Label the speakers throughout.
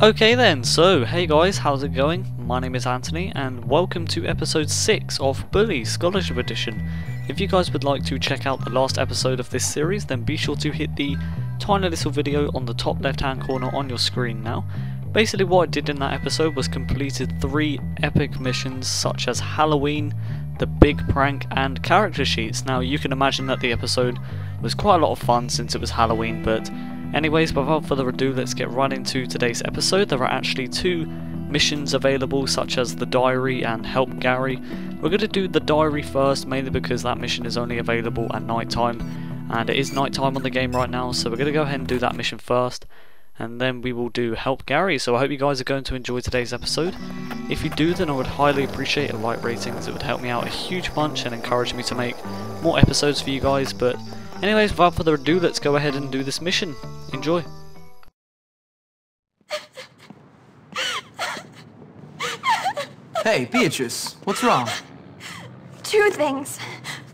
Speaker 1: Okay then, so hey guys, how's it going? My name is Anthony and welcome to episode 6 of Bully Scholarship Edition. If you guys would like to check out the last episode of this series then be sure to hit the tiny little video on the top left hand corner on your screen now. Basically what I did in that episode was completed 3 epic missions such as Halloween, the big prank and character sheets. Now you can imagine that the episode was quite a lot of fun since it was Halloween but Anyways, without further ado, let's get right into today's episode. There are actually two missions available, such as the diary and help Gary. We're going to do the diary first, mainly because that mission is only available at night time, and it is night time on the game right now, so we're going to go ahead and do that mission first, and then we will do help Gary. So I hope you guys are going to enjoy today's episode. If you do, then I would highly appreciate a like rating, as it would help me out a huge bunch and encourage me to make more episodes for you guys, but Anyways, without further ado, let's go ahead and do this mission. Enjoy.
Speaker 2: Hey, Beatrice, what's wrong?
Speaker 3: Two things.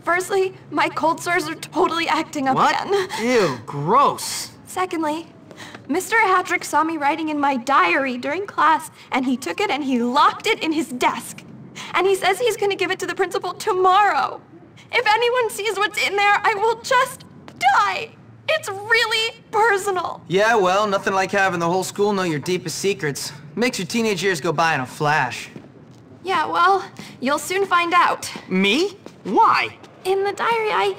Speaker 3: Firstly, my cold sores are totally acting up
Speaker 2: What?
Speaker 3: again.
Speaker 2: Ew, gross.
Speaker 3: Secondly, Mr. Hattrick saw me writing in my diary during class, and he took it and he locked it in his desk. And he says he's gonna give it to the principal tomorrow. If anyone sees what's in there, I will just die. It's really personal.
Speaker 2: Yeah, well, nothing like having the whole school know your deepest secrets. Makes your teenage years go by in a flash.
Speaker 3: Yeah, well, you'll soon find out.
Speaker 2: Me? Why?
Speaker 3: In the diary, I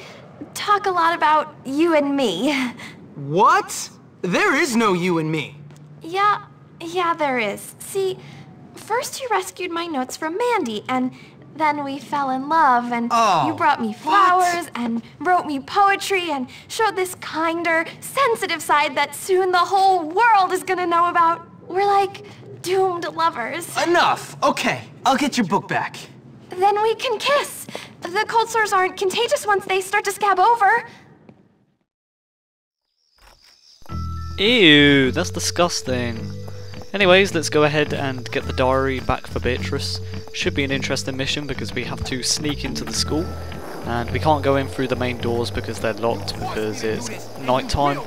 Speaker 3: talk a lot about you and me.
Speaker 2: What? There is no you and me.
Speaker 3: Yeah, yeah, there is. See, first you rescued my notes from Mandy, and then we fell in love, and
Speaker 2: Oh,
Speaker 3: you brought me
Speaker 2: what?
Speaker 3: flowers, and wrote me poetry, and showed this kinder, sensitive side that soon the whole world is gonna know about. We're like doomed lovers.
Speaker 2: Enough. Okay, I'll get your book back.
Speaker 3: Then we can kiss. The cold sores aren't contagious once they start to scab over.
Speaker 1: Ew, that's disgusting. Anyways, let's go ahead and get the diary back for Beatrice. Should be an interesting mission because we have to sneak into the school. And we can't go in through the main doors because they're locked because it's night time.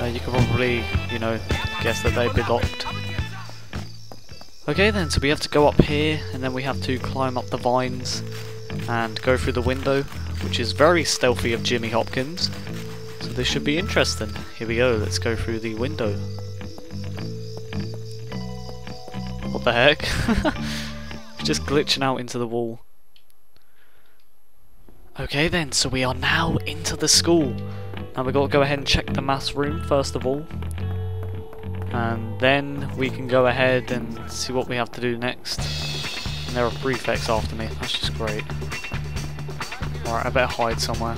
Speaker 1: Uh, you can probably, you know, guess that they'd be locked. Okay then, so we have to go up here and then we have to climb up the vines and go through the window, which is very stealthy of Jimmy Hopkins. So this should be interesting. Here we go, let's go through the window. What the heck? Just glitching out into the wall. Okay then, so we are now into the school. Now we've got to go ahead and check the maths room first of all. And then we can go ahead and see what we have to do next. And there are prefects after me, that's just great. Alright, I better hide somewhere.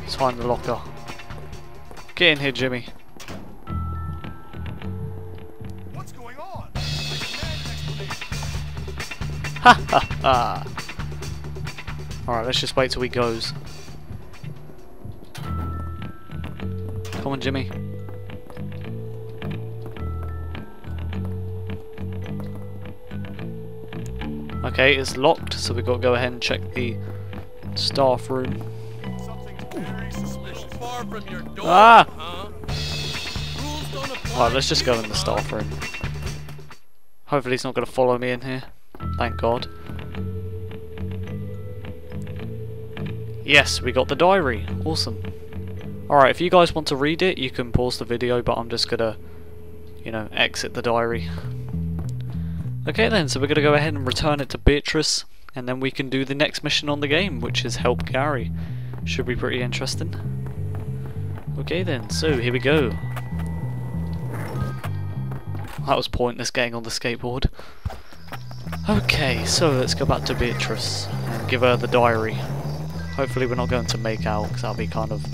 Speaker 1: Let's hide in the locker. Get in here, Jimmy. Ha ha ha! Alright, let's just wait till he goes. Come on, Jimmy. Okay, it's locked, so we've got to go ahead and check the staff room.
Speaker 4: Door,
Speaker 1: Ah!
Speaker 4: huh?
Speaker 1: Alright, let's just go in the staff room. Hopefully he's not going to follow me in here. Thank God. Yes, we got the diary. Awesome. Alright, if you guys want to read it, you can pause the video, but I'm just to, you know, exit the diary. Okay then, so we're to go ahead and return it to Beatrice, and then we can do the next mission on the game, which is help Gary. Should be pretty interesting. Okay then, so here we go. That was pointless getting on the skateboard. Okay, so let's go back to Beatrice and give her the diary. Hopefully we're not going to make out, because that'll be kind of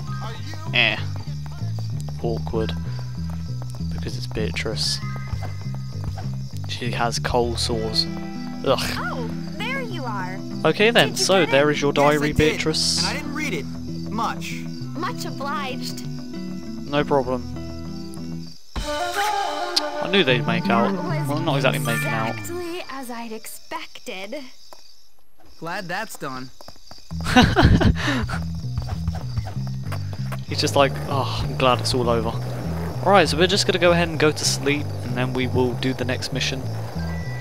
Speaker 1: eh awkward. Because it's Beatrice. She has cold sores. Ugh.
Speaker 3: Oh, there you are.
Speaker 1: Okay then,
Speaker 3: you
Speaker 1: so there is your
Speaker 2: Yes, I
Speaker 1: diary,
Speaker 2: did,
Speaker 1: Beatrice.
Speaker 2: And I didn't read it much.
Speaker 3: Much obliged.
Speaker 1: No problem. I knew they'd make out. Well, not exactly making out.
Speaker 3: Exactly as I'd expected.
Speaker 2: Glad that's done.
Speaker 1: He's just like, oh, I'm glad it's all over. Alright, so we're just gonna go ahead and go to sleep, and then we will do the next mission.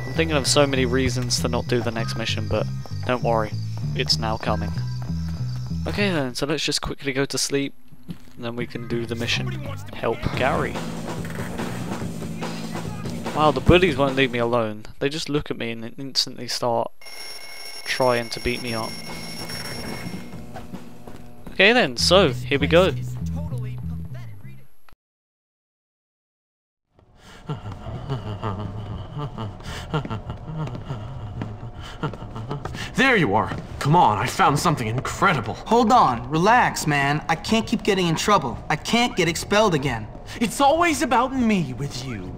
Speaker 1: I'm thinking of so many reasons to not do the next mission, but don't worry, it's now coming. Okay then, so let's just quickly go to sleep, and then we can do the mission. Help Gary. Wow, the bullies won't leave me alone. They just look at me and instantly start trying to beat me up. Okay then, so here we go.
Speaker 5: There you are. Come on, I found something incredible.
Speaker 2: Hold on, relax, man. I can't keep getting in trouble. I can't get expelled again.
Speaker 5: It's always about me with you.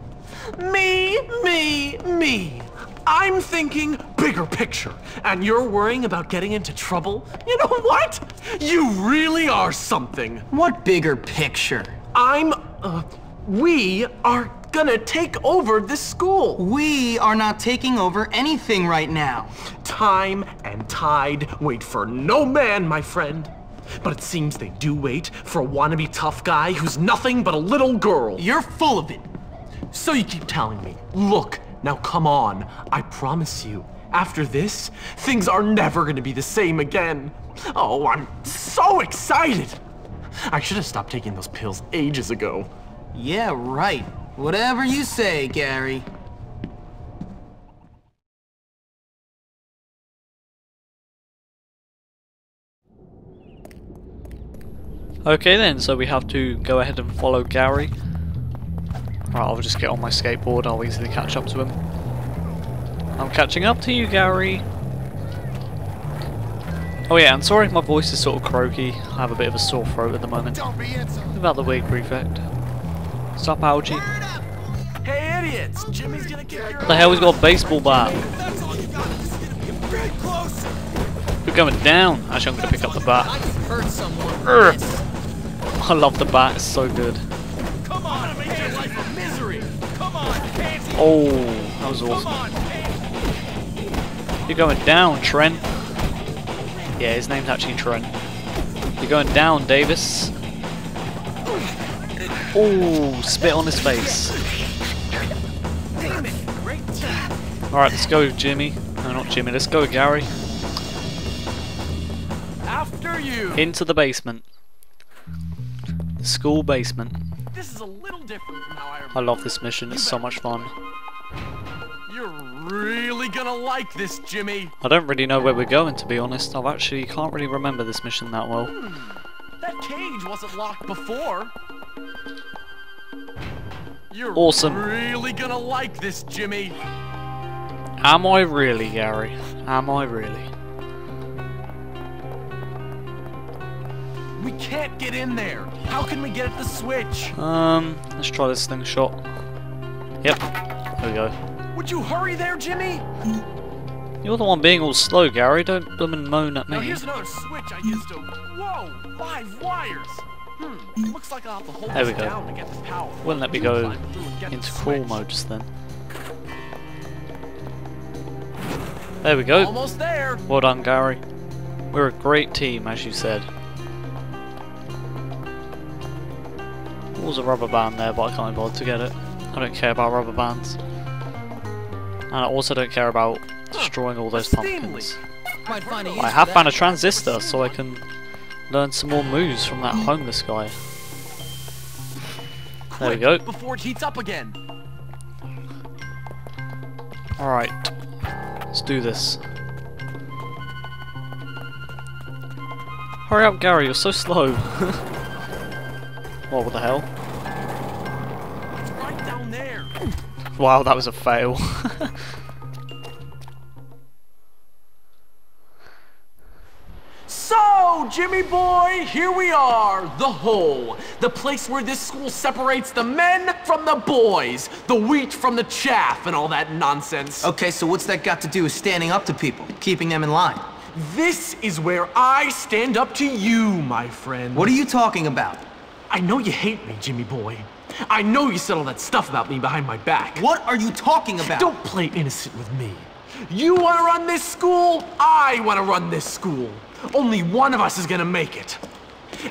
Speaker 5: Me, me, me. I'm thinking bigger picture, and you're worrying about getting into trouble? You know what? You really are something.
Speaker 2: What bigger picture?
Speaker 5: I'm, uh, we are gonna take over this school.
Speaker 2: We are not taking over anything right now.
Speaker 5: Time and tide wait for no man, my friend. But it seems they do wait for a wannabe tough guy who's nothing but a little girl.
Speaker 2: You're full of it.
Speaker 5: So you keep telling me, look, now come on, I promise you, after this, things are never gonna be the same again. Oh, I'm so excited! I should have stopped taking those pills ages ago.
Speaker 2: Yeah, right. Whatever you say, Gary.
Speaker 1: Okay then, so we have to go ahead and follow Gary. Right, I'll just get on my skateboard, I'll easily catch up to him. I'm catching up to you, Gary! Oh yeah, I'm sorry if my voice is sort of croaky. I have a bit of a sore throat at the moment. About the wig prefect. Stop, Algie.
Speaker 4: Hey, idiots! Jimmy's gonna kick your
Speaker 1: the hell, he's got a baseball bat.
Speaker 4: You got. This is gonna get very close.
Speaker 1: We're going down. Actually, I'm going to pick up the bat.
Speaker 4: hurt
Speaker 1: I love the bat, it's so good. Oh, that was awesome. You're going down, Trent. Yeah, his name's actually Trent. You're going down, Davis. Oh, spit on his face.
Speaker 4: Damn it! Great team.
Speaker 1: Alright, let's go, Jimmy. No, not Jimmy. Let's go, Gary.
Speaker 4: After you.
Speaker 1: Into the basement. The school basement.
Speaker 4: This is a little different from how I remember.
Speaker 1: I love this mission. It's so much fun.
Speaker 4: You're really gonna like this, Jimmy.
Speaker 1: I don't really know where we're going, to be honest. I actually can't really remember this mission that well. Hmm.
Speaker 4: That cage wasn't locked before. You're
Speaker 1: Awesome.
Speaker 4: really gonna like this, Jimmy.
Speaker 1: Am I really, Gary? Am I really?
Speaker 4: We can't get in there. How can we get at the switch?
Speaker 1: Um, let's try this slingshot. Yep, there we go.
Speaker 4: Would you hurry there, Jimmy?
Speaker 1: You're the one being all slow, Gary. Don't bloomin' moan at me.
Speaker 4: Now here's another switch I used to. Whoa! Live wires. Hmm. Looks like I'll have to hold
Speaker 1: There we go.
Speaker 4: down to get this power.
Speaker 1: Wouldn't let me go
Speaker 4: climb through and get
Speaker 1: into crawl mode just then. There we go.
Speaker 4: Almost there.
Speaker 1: Well done, Gary. We're a great team, as you said. Was a rubber band there, but I can't be bothered to get it. I don't care about rubber bands. And I also don't care about destroying all those pumpkins.
Speaker 6: Might find a use
Speaker 1: I have found a transistor, so I can learn some more moves from that homeless guy. There we go.
Speaker 4: Before it heats up again.
Speaker 1: Alright. Let's do this. Hurry up, Gary, you're so slow. what the hell? Wow, that was a fail.
Speaker 5: So, Jimmy boy, here we are, the hole. The place where this school separates the men from the boys, the wheat from the chaff, and all that nonsense.
Speaker 2: Okay, so what's that got to do with standing up to people, keeping them in line?
Speaker 5: This is where I stand up to you, my friend.
Speaker 2: What are you talking about?
Speaker 5: I know you hate me, Jimmy boy. I know you said all that stuff about me behind my back.
Speaker 2: What are you talking about?
Speaker 5: Don't play innocent with me. You want to run this school? I want to run this school. Only one of us is going to make it.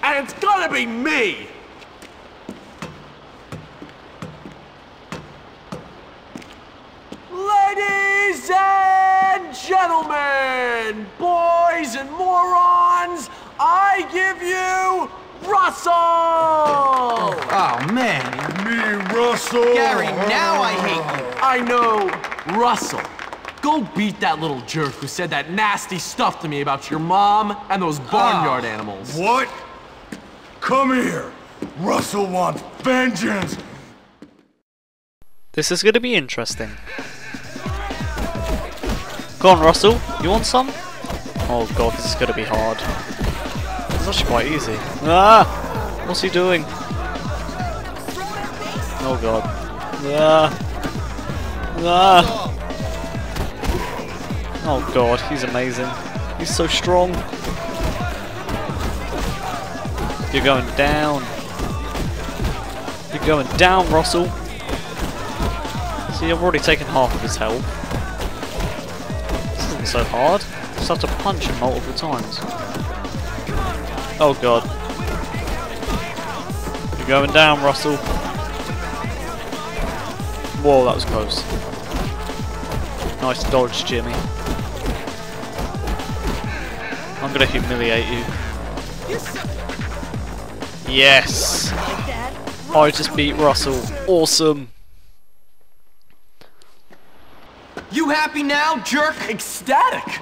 Speaker 5: And it's going to be me! Ladies and gentlemen, boys and morons, Russell!
Speaker 2: Oh, man.
Speaker 6: Me, Russell.
Speaker 2: Gary, now I hate you.
Speaker 5: I know, Russell. Go beat that little jerk who said that nasty stuff to me about your mom and those barnyard ah. animals.
Speaker 6: What? Come here. Russell wants vengeance.
Speaker 1: This is going to be interesting. Go on, Russell. You want some? Oh god, this is going to be hard. It's actually quite easy. Ah! What's he doing? Oh god. Ah! Ah! Oh god, he's amazing. He's so strong. You're going down. You're going down, Russell. See, I've already taken half of his health. This isn't so hard. Just have to punch him multiple times. Oh god. You're going down, Russell. Whoa, that was close. Nice dodge, Jimmy. I'm gonna humiliate you. Yes! I just beat Russell. Awesome.
Speaker 2: You happy now, jerk?
Speaker 5: Ecstatic!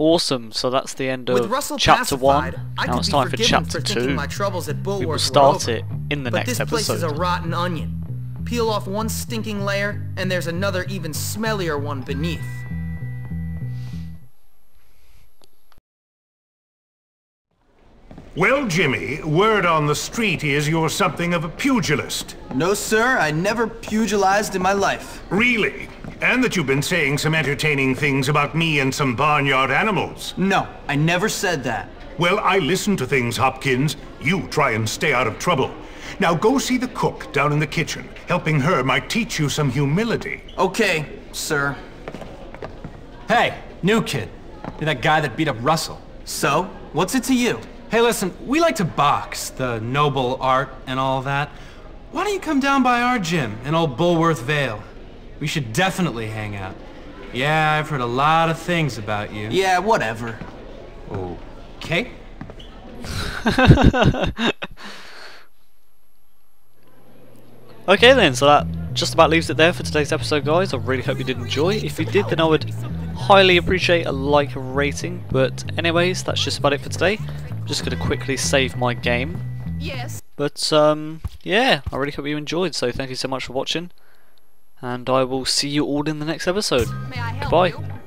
Speaker 1: Awesome, so that's the end of chapter 1.
Speaker 2: I
Speaker 1: Now it's time for chapter
Speaker 2: for
Speaker 1: 2.
Speaker 2: my troubles at
Speaker 1: We will start it in the
Speaker 2: but
Speaker 1: next
Speaker 2: this place is a rotten onion. Peel off one stinking layer, and there's another even smellier one beneath.
Speaker 7: Well, Jimmy, word on the street is you're something of a pugilist.
Speaker 2: No, sir, I never pugilized in my life.
Speaker 7: Really? And that you've been saying some entertaining things about me and some barnyard animals.
Speaker 2: No, I never said that.
Speaker 7: Well, I listen to things, Hopkins. You try and stay out of trouble. Now go see the cook down in the kitchen. Helping her might teach you some humility.
Speaker 2: Okay, sir.
Speaker 8: Hey, new kid. You're that guy that beat up Russell.
Speaker 2: So, what's it to you?
Speaker 8: Hey, listen, we like to box, the noble art and all that. Why don't you come down by our gym in old Bullworth Vale? We should definitely hang out. Yeah, I've heard a lot of things about you.
Speaker 2: Yeah, whatever.
Speaker 8: Okay?
Speaker 1: Okay then, so that just about leaves it there for today's episode guys. I really hope you did enjoy. If you did then I would highly appreciate a like and rating. But anyways, that's just about it for today. I'm just going to quickly save my game.
Speaker 3: Yes.
Speaker 1: But um, yeah, I really hope you enjoyed. So thank you so much for watching. And I will see you all in the next episode.
Speaker 3: May I help
Speaker 1: Goodbye.
Speaker 3: you?